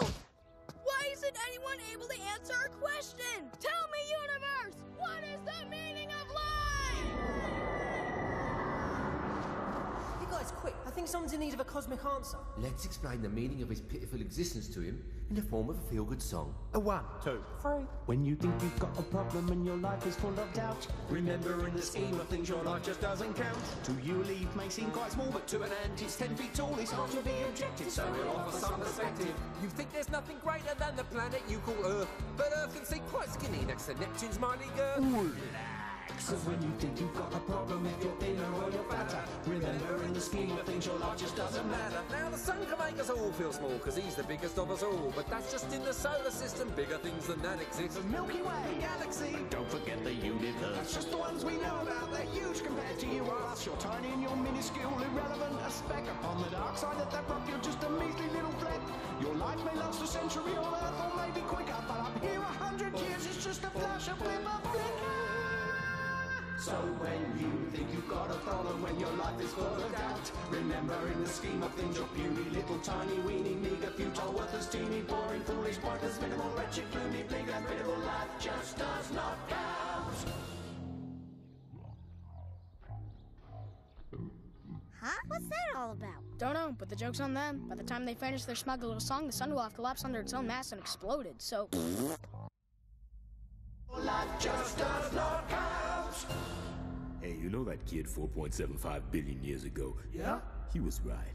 Why isn't anyone able to answer our question? Tell me, universe, what is the meaning of life? You guys, quick. I think someone's in need of a cosmic answer. Let's explain the meaning of his pitiful existence to him in the form of a feel-good song. A one, two, three. When you think you've got a problem and your life is full of doubt, remember in the scheme of things your life just doesn't count. To you a leaf may seem quite small, but to an ant it's ten feet tall. It's hard to be objective, so we'll offer some perspective. You think there's nothing greater than the planet you call Earth, but Earth can seem quite skinny next to Neptune's mighty girth. Relax. So when you think you've got a problem, if scheme of things your life just doesn't matter. Now the sun can make us all feel small, cause he's the biggest of us all. But that's just in the solar system, bigger things than that exist. The Milky Way galaxy. Don't forget the universe. That's just the ones we know about. They're huge compared to you or us. You're tiny and you're minuscule, irrelevant. A speck upon the dark side of that rock. You're just a measly little fleck. Your life may last a century on Earth or maybe quicker, but up here a hundred years is just a flash, a blip, a flicker. So when you think you've got a problem, when your life is full of doubt, remember in the scheme of things, you're puny, little, tiny, weeny, meager, futile, worthless, teeny, boring, foolish, pointless, minimal, wretched, gloomy, bleak, and pitiful life just does not count. Huh? What's that all about? Don't know, but the joke's on them. By the time they finish their smug little song, the sun will have collapsed under its own mass and exploded, so. Life just does not count. Hey, you know that kid 4.75 billion years ago? Yeah? He was right.